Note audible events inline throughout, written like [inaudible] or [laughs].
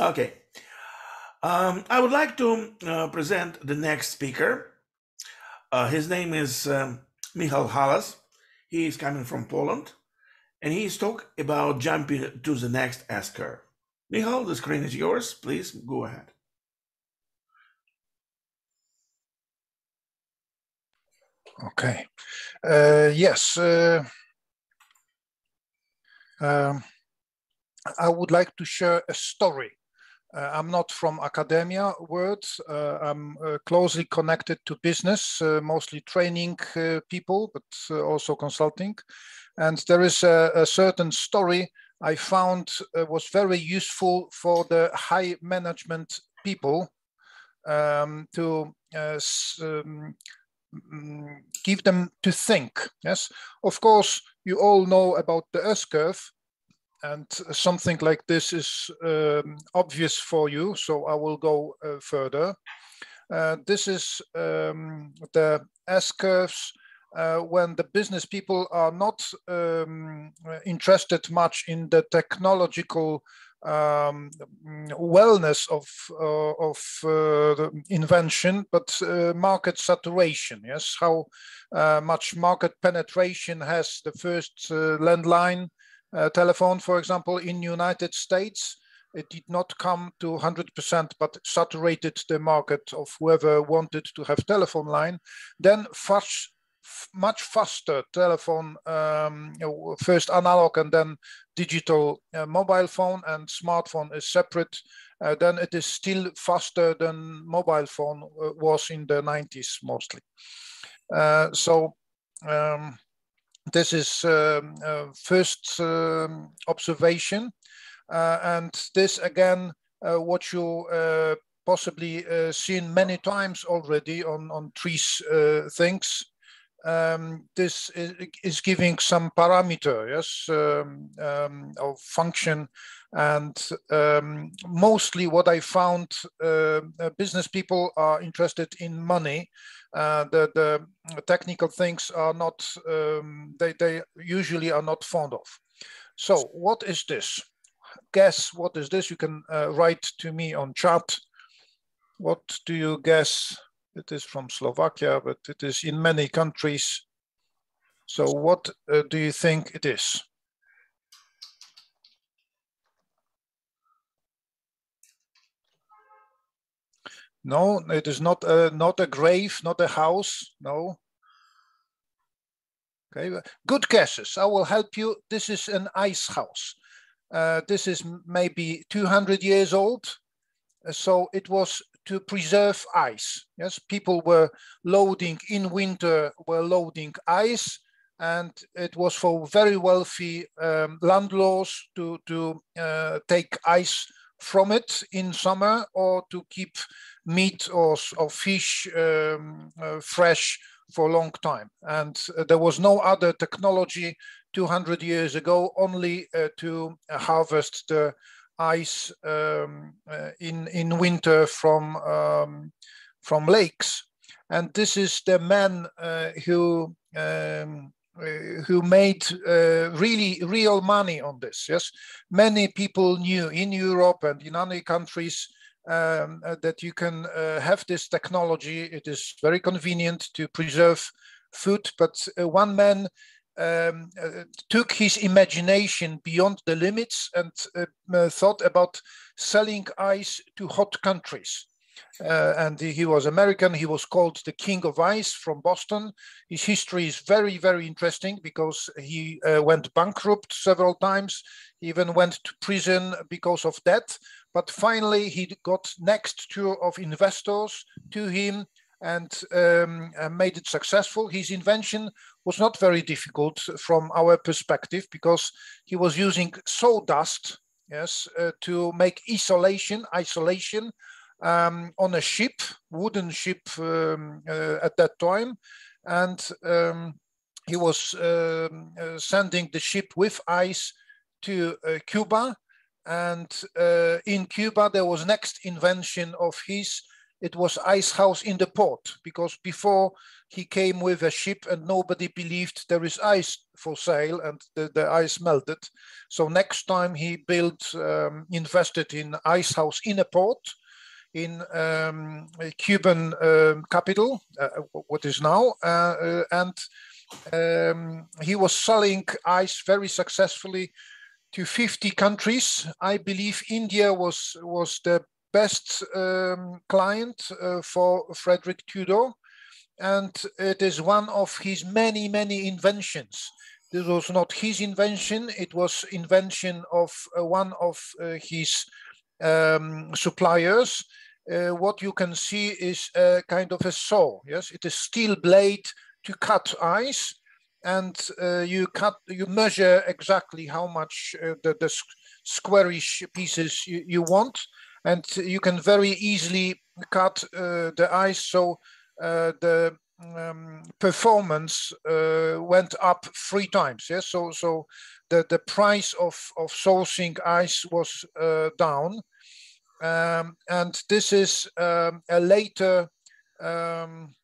Okay. Um, I would like to uh, present the next speaker. Uh, his name is um, Michal Halas. He is coming from Poland, and he's talk about jumping to the next S-curve. Michal, the screen is yours. Please go ahead. Okay. Uh, yes. Uh, um, I would like to share a story. Uh, I'm not from academia world. Uh, I'm uh, closely connected to business, uh, mostly training people, but also consulting. And there is a, a certain story I found was very useful for the high management people um, to um, mm, give them to think. Yes, of course, you all know about the S curve, and something like this is um, obvious for you, so I will go uh, further. Uh, this is um, the S curves uh, when the business people are not um, interested much in the technological um, wellness of uh, of uh, invention, but uh, market saturation. Yes, how much market penetration has the first landline telephone, for example, in United States? It did not come to 100%, but saturated the market of whoever wanted to have telephone line. Then fast much faster telephone, um, first analog and then digital uh, mobile phone and smartphone is separate, uh, then it is still faster than mobile phone uh, was in the 90s mostly. Uh, so um, this is um, uh, first um, observation. Uh, and this again, what you possibly seen many times already on, on TRIZ things um, this is, is, giving some parameter, yes, um, um, of function. And um, mostly what I found, uh, business people are interested in money. Uh, the, the technical things are not, um, they, they usually are not fond of. So what is this? Guess what is this? You can uh, write to me on chat. What do you guess it is from Slovakia, but it is in many countries. So what uh, do you think it is? No, it is not a, not a grave, not a house. No. Okay, good guesses. I will help you. This is an ice house. Uh, this is maybe 200 years old. So it was to preserve ice. Yes, people were loading in winter, were loading ice, and it was for very wealthy um, landlords to, to uh, take ice from it in summer or to keep meat or, or fish um, uh, fresh for a long time. And uh, there was no other technology 200 years ago, only uh, to harvest the ice um, uh, in in winter from um, from lakes, and this is the man uh, who. Um, uh, who made really real money on this yes many people knew in europe and in other countries um, uh, that you can uh, have this technology it is very convenient to preserve food but one man um, uh, took his imagination beyond the limits and uh, uh, thought about selling ice to hot countries. Uh, and he was American. He was called the King of Ice from Boston. His history is very, very interesting because he uh, went bankrupt several times. He even went to prison because of that. But finally, he got next to of investors to him and um, made it successful. His invention was not very difficult from our perspective because he was using sawdust, yes, uh, to make isolation, isolation um, on a ship, wooden ship um, uh, at that time, and um, he was um, uh, sending the ship with ice to uh, Cuba, and uh, in Cuba there was next invention of his it was ice house in the port because before he came with a ship and nobody believed there is ice for sale and the, the ice melted. So next time he built, um, invested in ice house in a port in um, Cuban um, capital, uh, what is now, uh, uh, and um, he was selling ice very successfully to 50 countries. I believe India was was the best um, client uh, for Frederick Tudor, and it is one of his many many inventions. This was not his invention; it was invention of uh, one of uh, his um, suppliers. Uh, what you can see is a kind of a saw. Yes, it is steel blade to cut ice, and uh, you cut you measure exactly how much uh, the, the squarish pieces you, you, want and you can very easily cut uh, the ice. So uh, the um, performance uh, went up three times yes so so the the price of of sourcing ice was uh, down. Um, and this is um, a later um,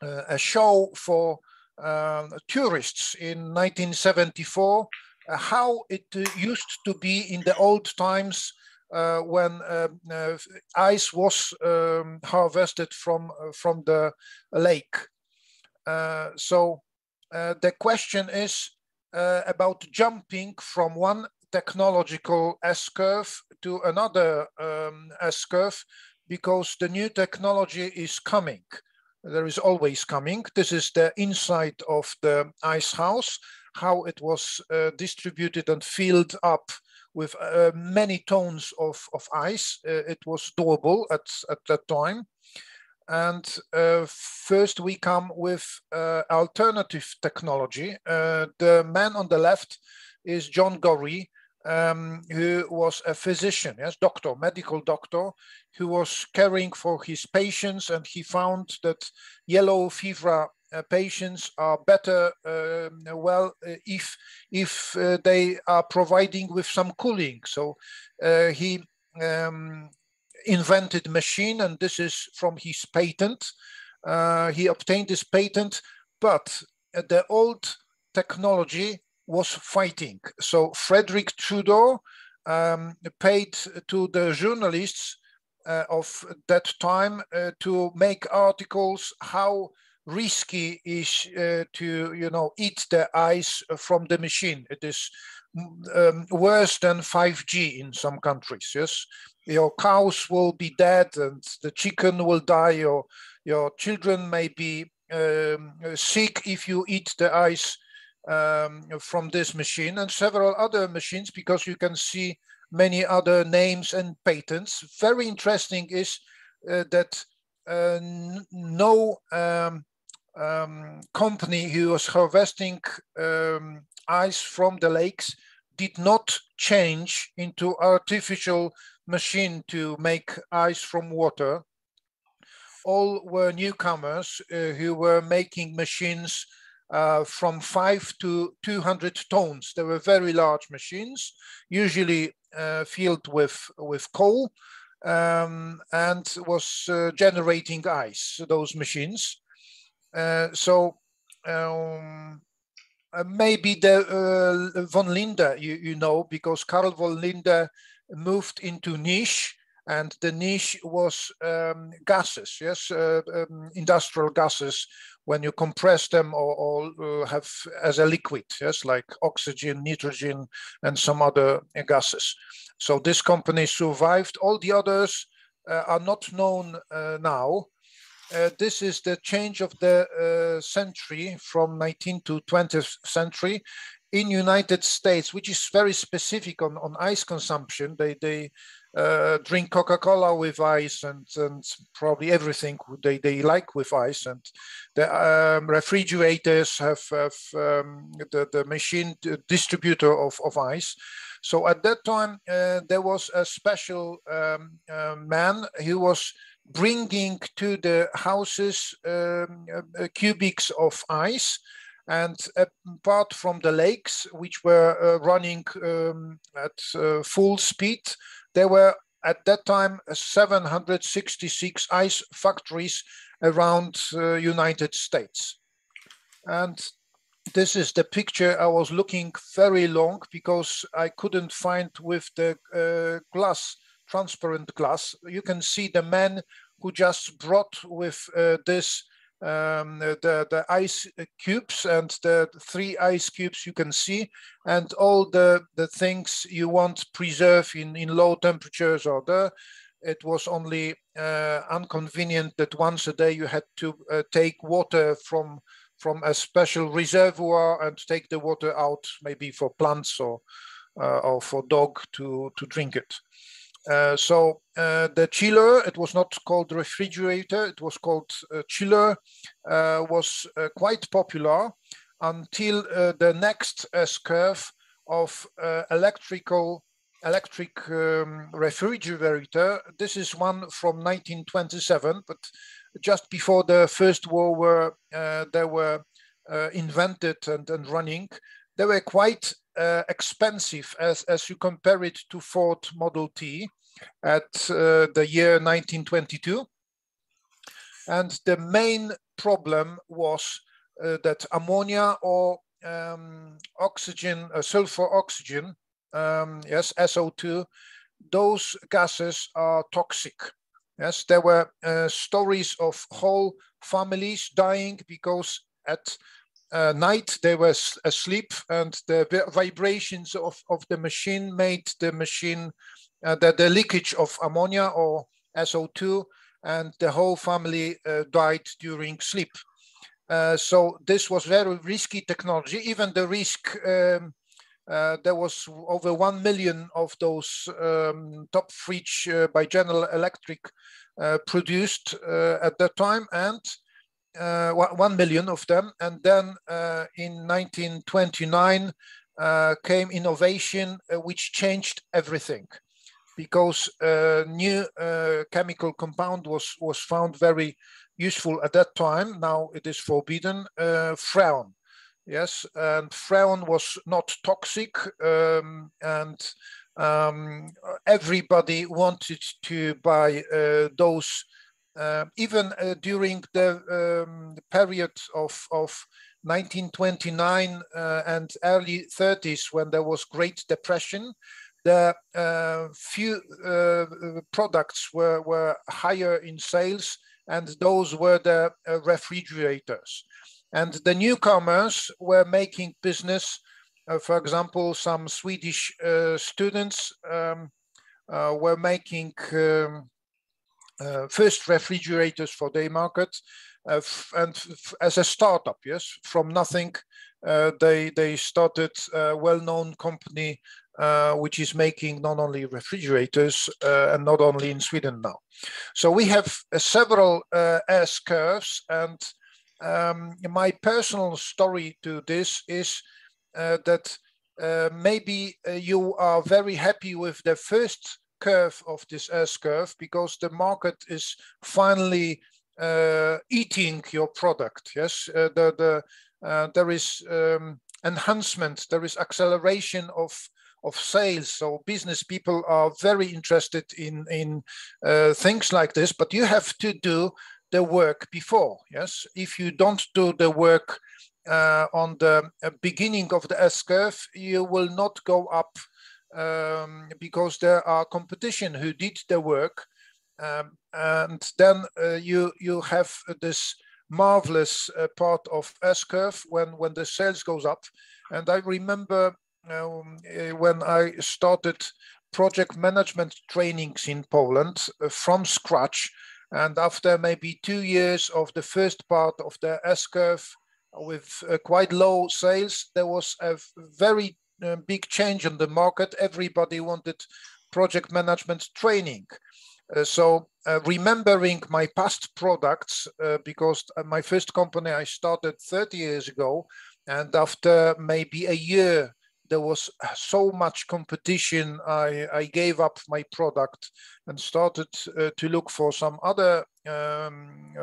a show for um, tourists in 1974 uh, how it uh, used to be in the old times uh, when um, uh, ice was um, harvested from uh, from the lake. Uh, so the question is about jumping from one technological S-curve to another um, S-curve because the new technology is coming there is always coming. This is the inside of the ice house, how it was uh, distributed and filled up with uh, many tons of, of ice. Uh, it was doable at, at that time. And uh, first we come with uh, alternative technology. Uh, the man on the left is John Gorrie, um, who was a physician, yes, doctor, medical doctor, who was caring for his patients, and he found that yellow fever uh, patients are better uh, well uh, if if uh, they are providing with some cooling. So uh, he um, invented machine, and this is from his patent. Uh, he obtained this patent, but the old technology was fighting. So Frederick Tudor um, paid to the journalists uh, of that time uh, to make articles how risky is uh, to you know eat the ice from the machine. It is um, worse than 5G in some countries. Yes, your cows will be dead and the chicken will die. Your your children may be um, sick if you eat the ice um, from this machine and several other machines because you can see many other names and patents. Very interesting is uh, that uh, no um, um, company who was harvesting um, ice from the lakes did not change into artificial machine to make ice from water. All were newcomers uh, who were making machines uh, from five to 200 tons. They were very large machines, usually uh, filled with, with coal um, and was uh, generating ice, those machines. Uh, so um, maybe the von Linde, you, you know, because Karl von Linde moved into niche and the niche was um, gases, yes, uh, um, industrial gases when you compress them or, or uh, have as a liquid, yes, like oxygen, nitrogen, and some other uh, gases. So this company survived. All the others uh, are not known uh, now. This is the change of the century from 19th to 20th century in United States, which is very specific on, on ice consumption. They, they uh, drink Coca-Cola with ice and, and probably everything they, they like with ice. And the um, refrigerators have, have um, the, the machine distributor of, of ice. So at that time, uh, there was a special um, uh, man who was bringing to the houses um, uh, cubics of ice and apart from the lakes, which were uh, running um, at uh, full speed, there were at that time 766 ice factories around uh, United States. And this is the picture I was looking very long because I couldn't find with the uh, glass, transparent glass. You can see the man who just brought with uh, this um, the, the ice cubes and the three ice cubes you can see and all the, the things you want preserve in, in low temperatures or there. It was only uh, inconvenient that once a day you had to uh, take water from from a special reservoir and take the water out maybe for plants or uh, or for dog to to drink it. Uh, so uh, the chiller, it was not called refrigerator, it was called uh, chiller, uh, was uh, quite popular until the next S-curve of electrical electric um, refrigerator. This is one from 1927, but just before the First World War, they were invented and, and running. They were quite uh, expensive as, as you compare it to Ford Model T at uh, the year 1922. And the main problem was uh, that ammonia or um, oxygen, uh, sulfur oxygen, um, yes, SO2, those gases are toxic. Yes, there were uh, stories of whole families dying because at uh, night they were asleep and the vibrations of, of the machine made the machine uh, the, the leakage of ammonia or SO2 and the whole family uh, died during sleep. Uh, so this was very risky technology. Even the risk, um, uh, there was over 1 million of those um, top fridge uh, by General Electric produced at that time and uh, 1 million of them. And then uh, in 1929 uh, came innovation, uh, which changed everything because a new uh, chemical compound was, was found very useful at that time. Now it is forbidden, uh, freon. Yes, and freon was not toxic um, and um, everybody wanted to buy those uh, even uh, during the, um, period of, of 1929 uh, and early 30s when there was Great Depression, the uh, few uh, products were, were higher in sales and those were the uh, refrigerators. And the newcomers were making business. for example, some Swedish students um, were making um, uh, first refrigerators for day market, uh, and as a startup, yes, from nothing, uh, they they started a well-known company uh, which is making not only refrigerators uh, and not only in Sweden now. So we have uh, several S curves, and um, my personal story to this is that maybe you are very happy with the first curve of this S curve because the market is finally uh, eating your product. Yes, uh, the the uh, there is um, enhancement, there is acceleration of of sales. So business people are very interested in in uh, things like this, but you have to do the work before. Yes, if you don't do the work uh, on the uh, beginning of the S curve, you will not go up um, because there are competition who did the work, um, and then uh, you you have this marvelous uh, part of S curve when when the sales goes up. And I remember um, uh, when I started project management trainings in Poland uh, from scratch, and after maybe two years of the first part of the S curve with uh, quite low sales, there was a very uh, big change in the market. Everybody wanted project management training. Uh, so uh, remembering my past products, uh, because uh, my first company I started 30 years ago, and after maybe a year, there was so much competition, I, I gave up my product and started uh, to look for some other um,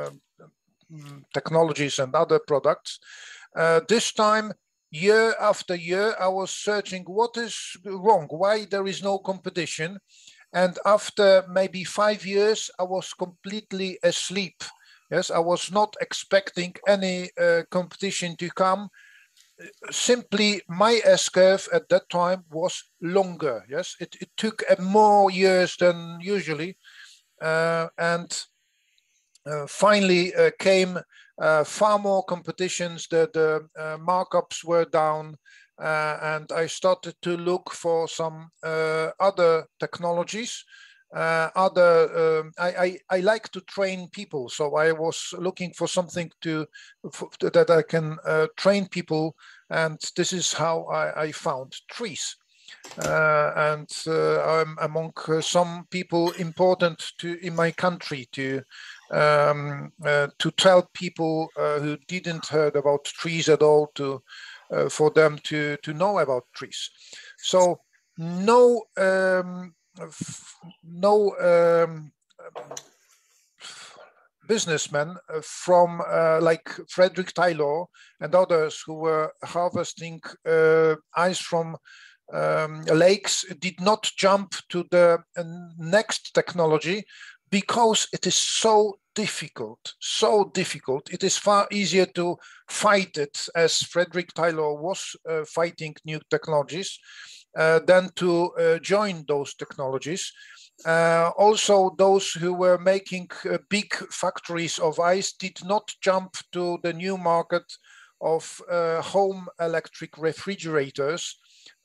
mm, technologies and other products. this time, year after year, I was searching what is wrong, why there is no competition. And after maybe five years, I was completely asleep. Yes, I was not expecting any uh, competition to come. Simply, my S curve at that time was longer. Yes, it, it took more years than usually. Uh, and uh, finally uh, came uh, far more competitions. The, the markups were down. Uh, and I started to look for some uh, other technologies. Uh, other, um, I, I, I, like to train people, so I was looking for something to for, that I can train people, and this is how I, I found TRIZ. Uh, and uh, I'm among uh, some people important to in my country to um, to tell people who didn't heard about TRIZ at all to uh, for them to, to know about TRIZ. So no, um, no um, businessmen uh, from uh, like Frederick Tudor and others who were harvesting uh, ice from um, lakes did not jump to the uh, next technology because it is so difficult, so difficult. It is far easier to fight it, as Frederick Tudor was uh, fighting new technologies, uh, than to uh, join those technologies. Uh, also, those who were making uh, big factories of ice did not jump to the new market of uh, home electric refrigerators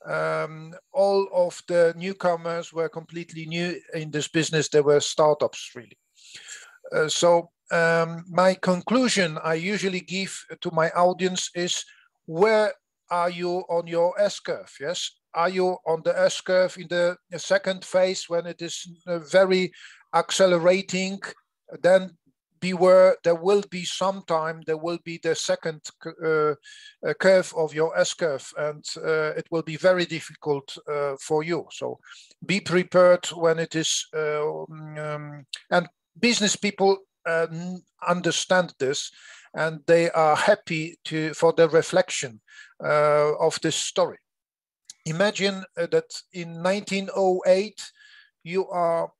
um, all of the newcomers were completely new in this business. They were startups, really. Uh, so um, my conclusion I usually give to my audience is, where are you on your S curve? Yes, are you on the S curve in the second phase when it is uh, very accelerating? Then beware, there will be some time, there will be the second uh, uh, curve of your S curve, and uh, it will be very difficult uh, for you. So be prepared when it is, uh, um, and business people uh, understand this, and they are happy to for the reflection of this story. Imagine that in 1908, you are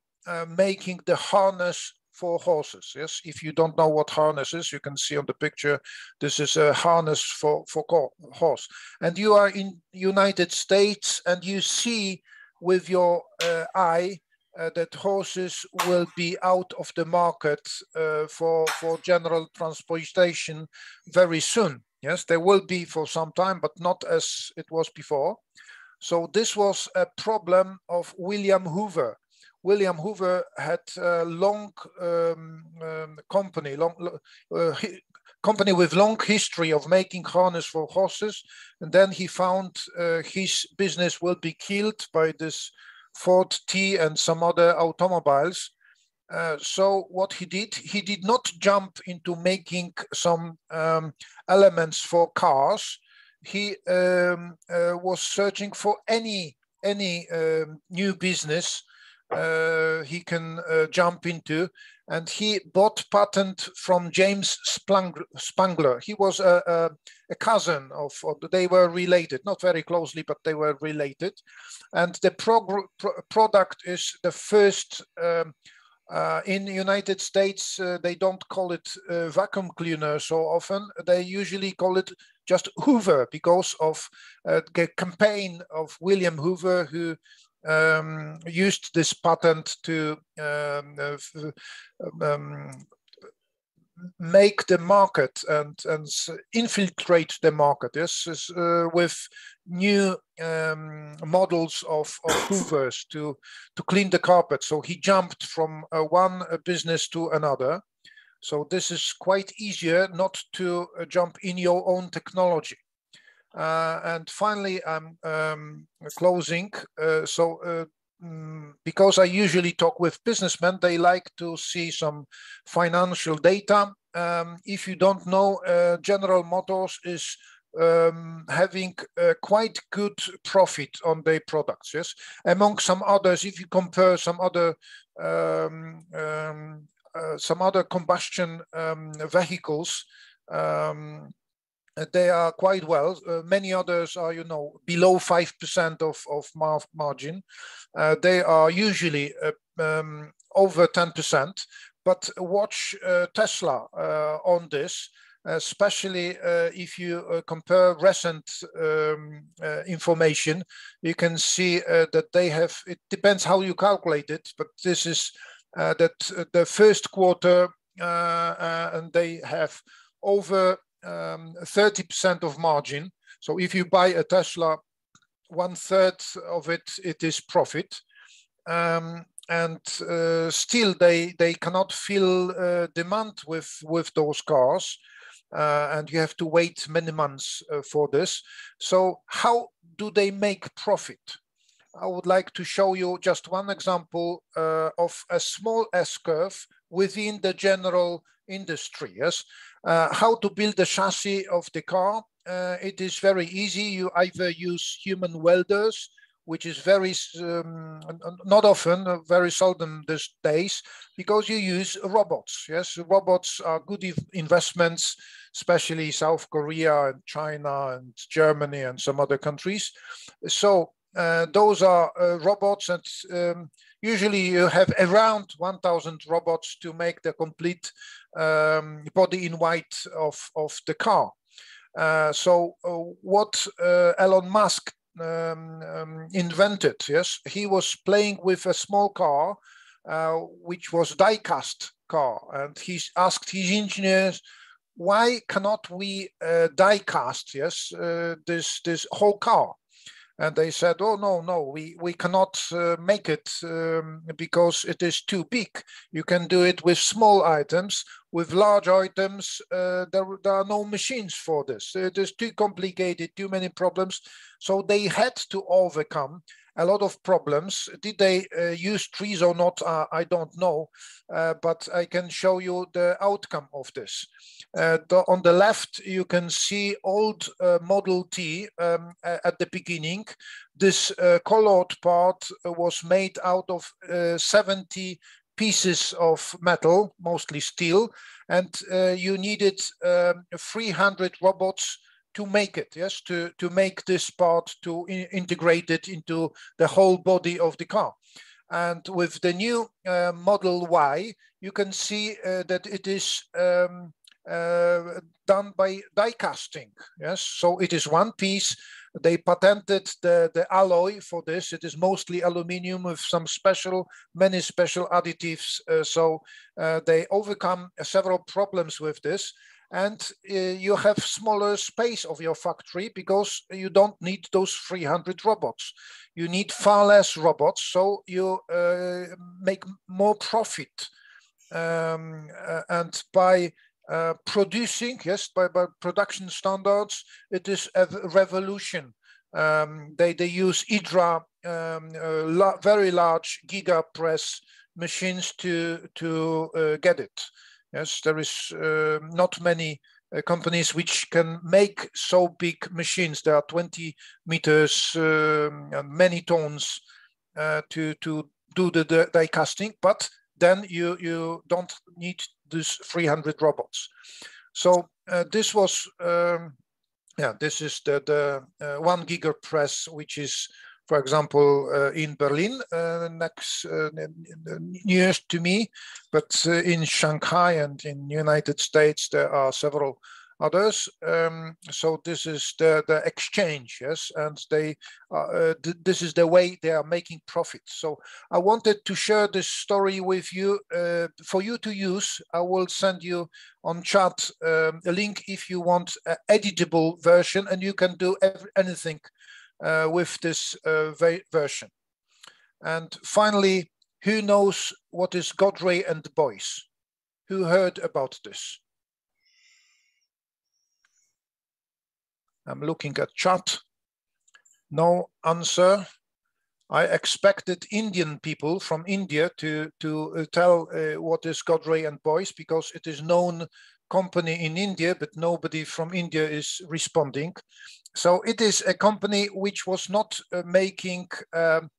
making the harness for horses. Yes, if you don't know what harness is, you can see on the picture. This is a harness for for horse, and you are in United States, and you see with your uh, eye uh, that horses will be out of the market uh, for for general transportation very soon. Yes, they will be for some time, but not as it was before. So this was a problem of William Hoover William Hoover had a long um, um, company, long uh, company with long history of making harness for horses, and then he found uh, his business will be killed by this Ford T and some other automobiles. Uh, so what he did, he did not jump into making some um, elements for cars. He um, uh, was searching for any any um, new business uh, he can uh, jump into. And he bought patent from James Spangler. He was a, a, a cousin of, they were related, not very closely, but they were related. And the pro product is the first um, uh, in the United States, uh, they don't call it uh, vacuum cleaner so often. They usually call it just Hoover because of uh, the campaign of William Hoover, who um, used this patent to um, uh, um, make the market and, and infiltrate the market. Yes uh, with new um, models of, of [coughs] hoovers to to clean the carpet. So he jumped from uh, one uh, business to another. So this is quite easier not to uh, jump in your own technology uh, and finally, I'm um, closing. Uh, so, uh, mm, because I usually talk with businessmen, they like to see some financial data. Um, if you don't know, uh, General Motors is um, having quite good profit on their products. Yes, among some others, if you compare some other um, um, uh, some other combustion um, vehicles. Um, they are quite well. Uh, many others are, you know, below 5% of, of mar margin. Uh, they are usually uh, um, over 10%. But watch uh, Tesla uh, on this, especially uh, if you compare recent um, information, you can see that they have, it depends how you calculate it, but this is that the first quarter and they have over 30% um, of margin. So if you buy a Tesla, one third of it, it is profit. Um, and uh, still they, they cannot fill uh, demand with, with those cars. Uh, and you have to wait many months uh, for this. So how do they make profit? I would like to show you just one example uh, of a small S-curve within the general industry. Yes, uh, how to build the chassis of the car. Uh, it is very easy. You either use human welders, which is very um, not often, uh, very seldom these days, because you use robots. Yes, robots are good investments, especially South Korea and China and Germany and some other countries. So uh, those are uh, robots and um, usually you have around 1000 robots to make the complete um, body in white of, of the car. Uh, so uh, what uh, Elon Musk um, um, invented, yes, he was playing with a small car, uh, which was die-cast car, and he asked his engineers, why cannot we die-cast, yes, this this whole car? And they said, "Oh no, no, we we cannot uh, make it um, because it is too big. You can do it with small items. With large items, uh, there there are no machines for this. It is too complicated, too many problems. So they had to overcome a lot of problems. Did they uh, use TRIZ or not? Uh, I don't know, uh, but I can show you the outcome of this. Uh, the, on the left, you can see old uh, Model T um, at the beginning. This colored part was made out of 70 pieces of metal, mostly steel, and you needed um, 300 robots to make it, yes, to, to make this part, to integrate it into the whole body of the car. And with the new uh, Model Y, you can see uh, that it is um, uh, done by die casting. Yes, so it is one piece. They patented the, the alloy for this. It is mostly aluminium with some special, many special additives. Uh, so uh, they overcome several problems with this and uh, you have smaller space of your factory because you don't need those 300 robots. You need far less robots, so you uh, make more profit. Um, uh, and by uh, producing, yes, by, by production standards, it is a revolution. Um, they, they use Idra, um, la very large giga press machines to, to uh, get it. Yes, there is uh, not many uh, companies which can make so big machines. There are 20 meters, um, many tons uh, to to do the, the die casting, but then you you don't need these 300 robots. So uh, this was um, yeah, this is the the uh, one giga press, which is for example, uh, in Berlin, uh, next uh, nearest to me, but uh, in Shanghai and in United States, there are several others. Um, so this is the, the exchange, yes, and they uh, th this is the way they are making profit. So I wanted to share this story with you uh, for you to use. I will send you on chat um, a link if you want an editable version, and you can do anything with this uh, version. And finally, who knows what is Godrej and Boyce? Who heard about this? I'm looking at chat. No answer. I expected Indian people from India to, to uh, tell uh, what is Godrej and Boyce because it is known company in India, but nobody from India is responding. So it is a company which was not uh, making um,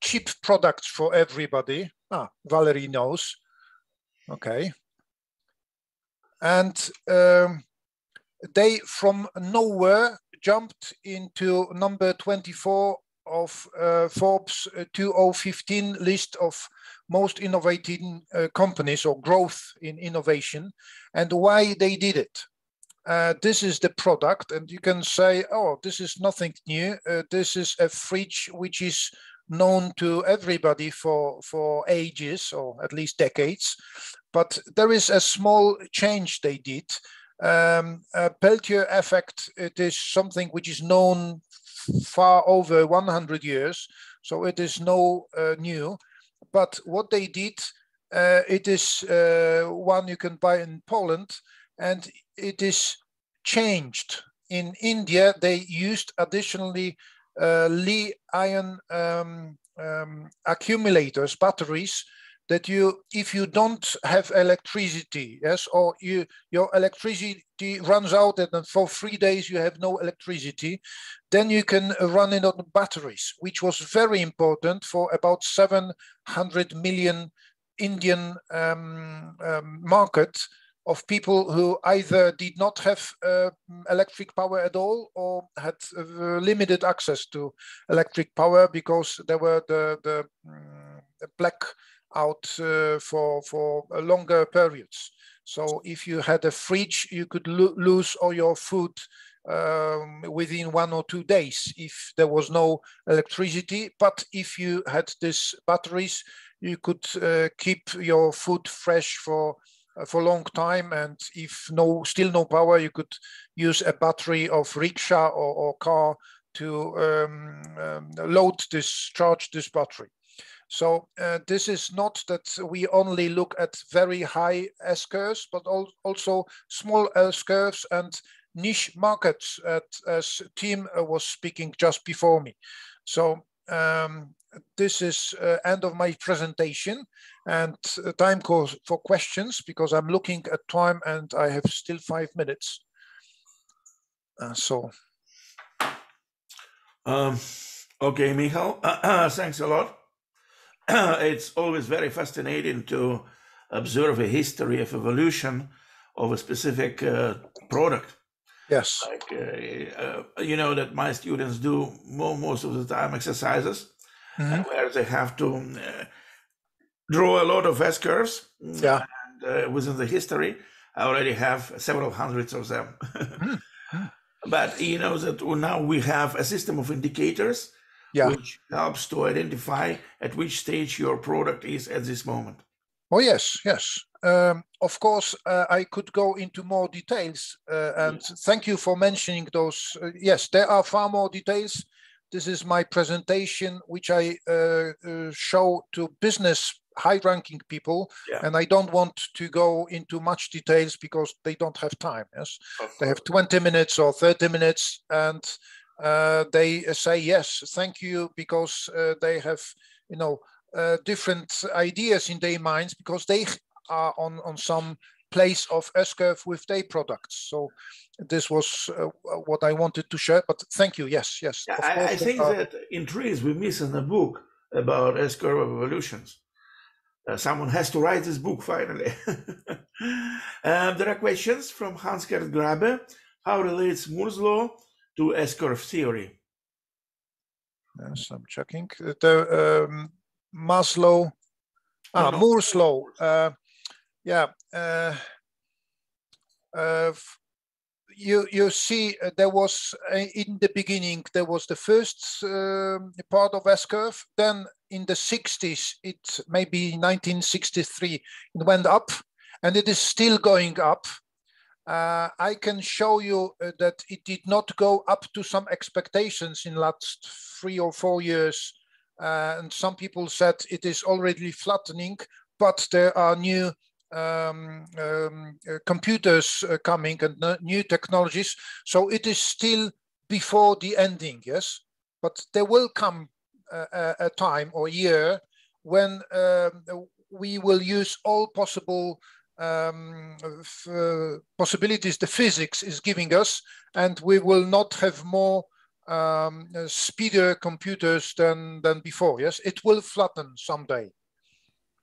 cheap products for everybody. Ah, Valerie knows. Okay. And um, they from nowhere jumped into number 24 of uh, Forbes uh, 2015 list of most innovating uh, companies or growth in innovation and why they did it. Uh, this is the product and you can say, oh, this is nothing new. Uh, this is a fridge which is known to everybody for, for ages or at least decades. But there is a small change they did. Um, Peltier effect, it is something which is known far over 100 years, so it is no uh, new. But what they did, uh, it is uh, one you can buy in Poland, and it is changed. In India, they used additionally uh, Li-ion um, um, accumulators, batteries, that you if you don't have electricity yes or you your electricity runs out and for three days you have no electricity then you can run it on batteries which was very important for about 700 million indian um, um, market of people who either did not have uh, electric power at all or had uh, limited access to electric power because there were the, the, um, the black out uh, for for longer periods. So if you had a fridge, you could lo lose all your food um, within one or two days if there was no electricity. But if you had these batteries, you could uh, keep your food fresh for uh, for a long time. And if no, still no power, you could use a battery of rickshaw or, or car to um, um, load this, charge this battery. So uh, this is not that we only look at very high S curves, but al also small S curves and niche markets at, as Tim uh, was speaking just before me. So um, this is uh, end of my presentation and uh, time for questions because I'm looking at time and I have still five minutes. Uh, so. Um, okay, Michal, [clears throat] thanks a lot. [clears throat] it's always very fascinating to observe a history of evolution of a specific uh, product. Yes. Like, uh, uh, you know, that my students do most of the time exercises mm-hmm. where they have to uh, draw a lot of S curves. Yeah. And uh, within the history, I already have several hundreds of them. mm-hmm. [laughs] But you know that now we have a system of indicators yeah. which helps to identify at which stage your product is at this moment. Oh yes, yes. Um, of course, uh, I could go into more details, uh, and yes. thank you for mentioning those. Uh, yes, there are far more details. This is my presentation, which I uh, uh, show to business high-ranking people, yeah. and I don't want to go into much details because they don't have time. Yes, they have 20 minutes or 30 minutes, and uh, they say yes, thank you, because uh, they have, you know, uh, different ideas in their minds because they are on on some place of S-curve with their products. So this was uh, what I wanted to share. But thank you. Yes, yes. Yeah, I, I, think uh, that in TRIZ we miss in the book about S-curve evolutions. Uh, someone has to write this book finally. [laughs] um, there are questions from Hans-Gert Grabe. How relates Moore's law to S-curve theory? Yes, I'm checking. The um, Maslow, ah, no, Moore's law. Uh, yeah. Uh, uh, you you see, uh, there was uh, in the beginning there was the first um, part of S curve. Then in the 60s, it maybe 1963, it went up, and it is still going up uh, I can show you uh, that it did not go up to some expectations in last three or four years. Uh, and some people said it is already flattening, but there are new um, um, uh, computers uh, coming and new technologies. So it is still before the ending, yes? But there will come a, a time or year when um, we will use all possible um, uh, possibilities the physics is giving us, and we will not have more um, uh, speedier computers than than before. Yes, it will flatten someday.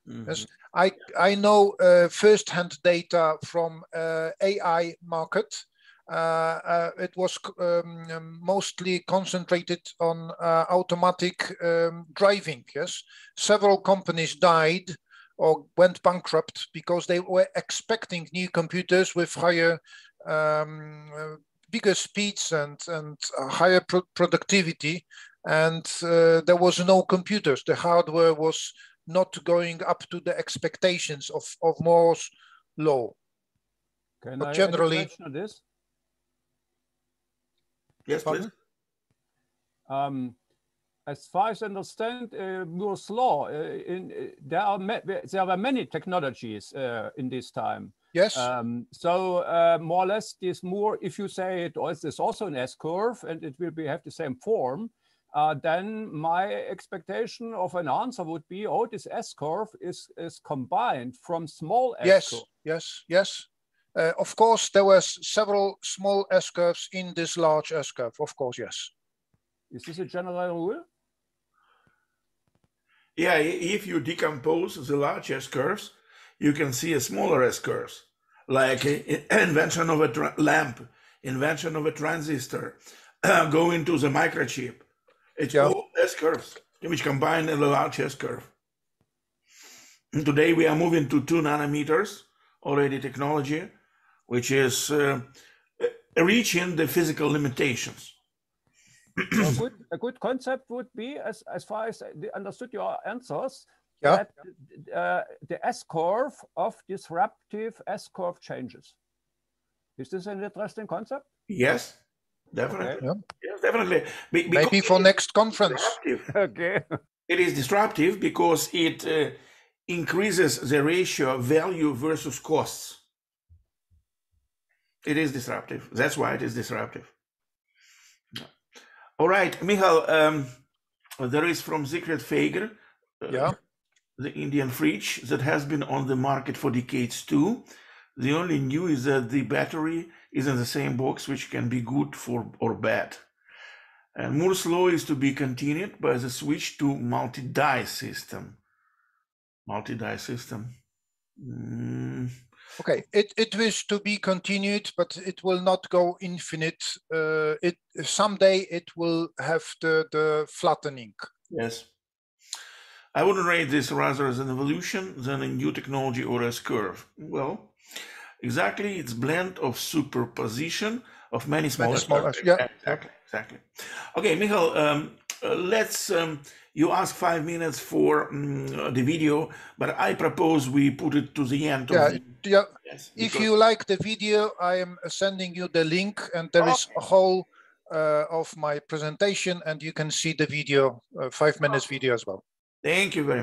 Mm -hmm. Yes, I I know uh, first-hand data from uh, AI market, uh, uh, it was um, um, mostly concentrated on uh, automatic um, driving. Yes, several companies died or went bankrupt because they were expecting new computers with higher, um, uh, bigger speeds and and higher pro productivity, and uh, there was no computers. The hardware was not going up to the expectations of of Moore's law. Can But I generally- add a question to this? Yes, please. Pardon? Um, as far as I understand, uh, Moore's law, uh, in, uh, there are there were many technologies uh, in this time. Yes. Um, so uh, more or less, this Moore, if you say it is this also an S curve and it will be have the same form, uh, then my expectation of an answer would be, oh, this S curve is is combined from small S yes. curve. Yes. Yes. Uh, of course, there were several small S curves in this large S curve. Of course, yes. Is this a general rule? Yeah, if you decompose the large S curves, you can see a smaller S curves, like i- i- invention of a lamp, invention of a transistor, [clears throat] going to the microchip. It's Yeah. all S curves, which combine in a large S curve. And today we are moving to two nanometers already technology, which is uh, reaching the physical limitations. So a good, a good concept would be, as, as far as I understood your answers, Yeah. that uh, the S curve of disruptive S curve changes. Is this an interesting concept? Yes, definitely. Yeah. Yes, definitely. Be- because Maybe for next conference. disruptive. Okay. It is disruptive because it uh, increases the ratio of value versus costs. It is disruptive. That's why it is disruptive. All right, Michal, um, there is from Secret Fager, uh, Yeah. the Indian fridge that has been on the market for decades too. The only new is that the battery is in the same box, which can be good for or bad. And Moore's law is to be continued by the switch to multi-die system. Multi-die system. Mm, Okay, it, it was to be continued, but it will not go infinite. Uh, it someday it will have the, the flattening. yes. I would rate this rather as an evolution than a new technology or S curve. Well, exactly, it's blend of superposition of many smaller small. S- yeah. exactly, exactly. Okay, Michael, um, uh, let's. Um, you ask five minutes for mm, the video, but I propose we put it to the end. Yeah, the, yeah. yes, If you like the video, I am sending you the link, and there is a whole uh, of my presentation, and you can see the video, uh, five minutes video as well. Thank you very much.